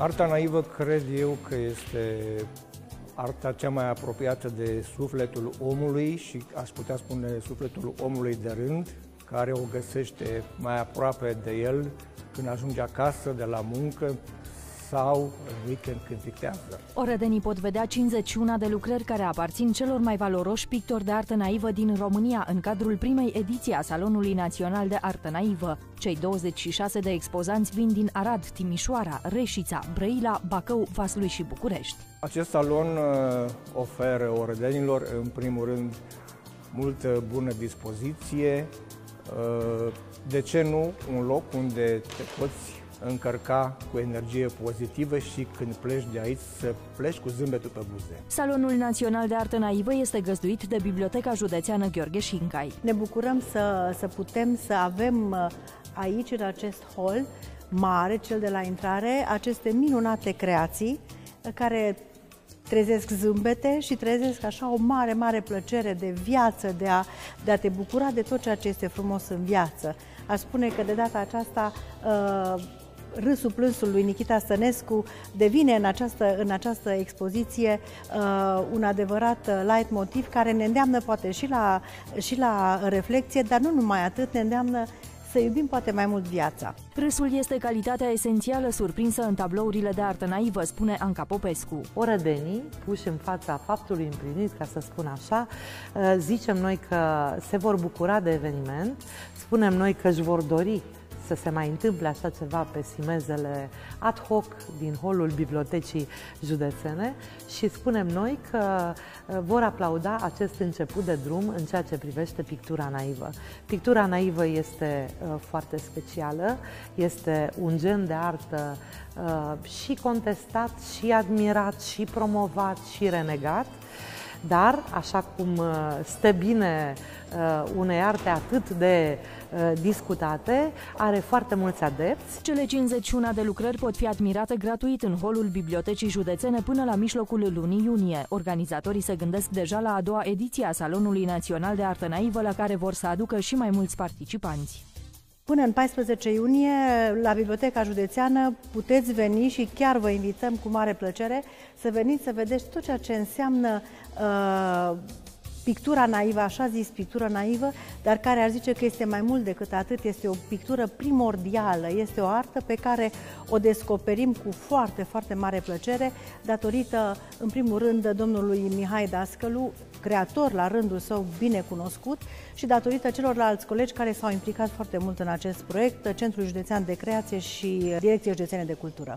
Arta naivă cred eu că este arta cea mai apropiată de sufletul omului și aș putea spune sufletul omului de rând, care o găsește mai aproape de el când ajunge acasă de la muncă, sau în weekend când pictează. Orădenii pot vedea 51 de lucrări care aparțin celor mai valoroși pictori de artă naivă din România în cadrul primei ediții a Salonului Național de Artă Naivă. Cei 26 de expozanți vin din Arad, Timișoara, Reșița, Brăila, Bacău, Vaslui și București. Acest salon uh, oferă orădenilor, în primul rând, multă bună dispoziție, uh, de ce nu un loc unde te poți încărca cu energie pozitivă și când pleci de aici să pleci cu zâmbetul pe buze. Salonul Național de Artă Naivă este găzduit de Biblioteca Județeană Gheorghe Șincai. Ne bucurăm să, să putem să avem uh, aici, în acest hol mare, cel de la intrare, aceste minunate creații uh, care trezesc zâmbete și trezesc așa o mare, mare plăcere de viață, de a, de a te bucura de tot ceea ce este frumos în viață. Aș spune că de data aceasta uh, râsul plânsul lui Nikita Stănescu devine în această, în această expoziție uh, un adevărat uh, light motiv care ne îndeamnă poate și la, și la reflexie, dar nu numai atât, ne îndeamnă să iubim poate mai mult viața. Râsul este calitatea esențială surprinsă în tablourile de artă naivă, spune Anca Popescu. Orădenii, puși în fața faptului împlinit, ca să spun așa, uh, zicem noi că se vor bucura de eveniment, spunem noi că își vor dori să se mai întâmple așa ceva pe simezele ad hoc din holul bibliotecii județene și spunem noi că uh, vor aplauda acest început de drum în ceea ce privește pictura naivă. Pictura naivă este uh, foarte specială, este un gen de artă uh, și contestat, și admirat, și promovat, și renegat dar, așa cum uh, stă bine uh, unei arte atât de uh, discutate, are foarte mulți adepți. Cele 51 de lucrări pot fi admirate gratuit în holul Bibliotecii Județene până la mijlocul lunii iunie. Organizatorii se gândesc deja la a doua ediție a Salonului Național de Artă Naivă, la care vor să aducă și mai mulți participanți. Până în 14 iunie, la Biblioteca Județeană, puteți veni și chiar vă invităm cu mare plăcere să veniți să vedeți tot ceea ce înseamnă uh, pictura naivă, așa zis pictură naivă, dar care ar zice că este mai mult decât atât, este o pictură primordială, este o artă pe care o descoperim cu foarte, foarte mare plăcere, datorită, în primul rând, domnului Mihai Dascălu, creator la rândul său bine cunoscut și datorită celorlalți colegi care s-au implicat foarte mult în acest proiect, Centrul Județean de Creație și Direcția Județene de Cultură.